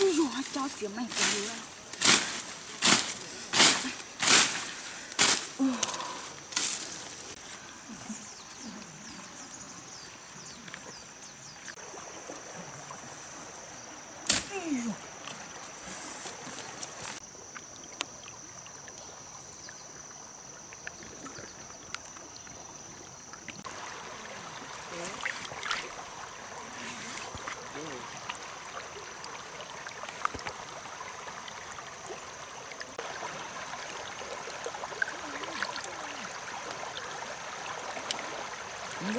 哎呦，还着急，没得了。Muy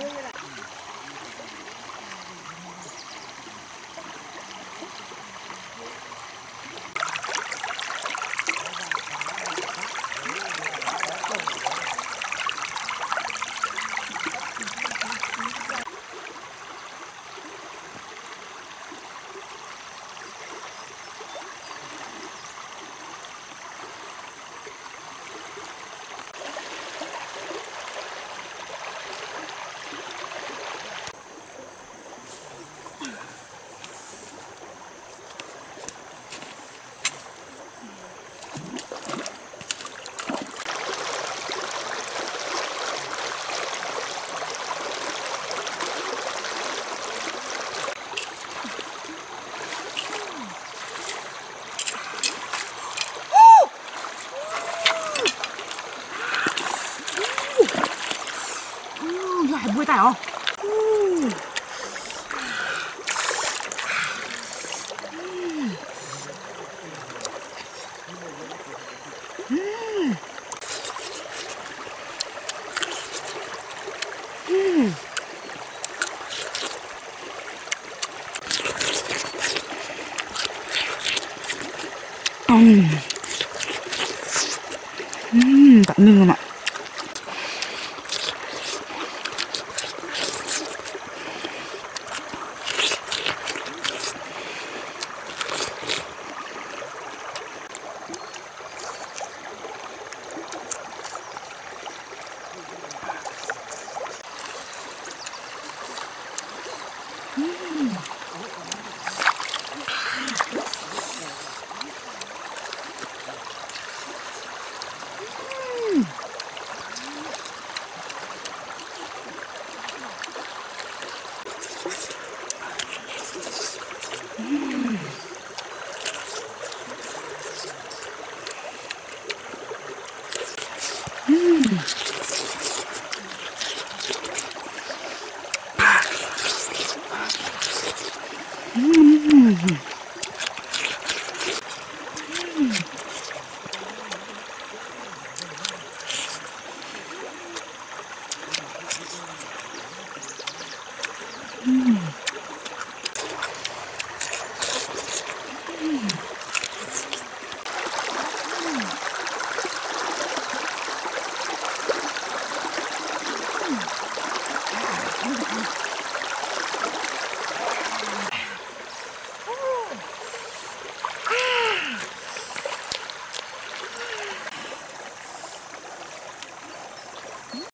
해보겠다요. 음. 음. 음. 음. 음, 음, 맛있는 거 맛. Mm-hmm. Mm-hmm.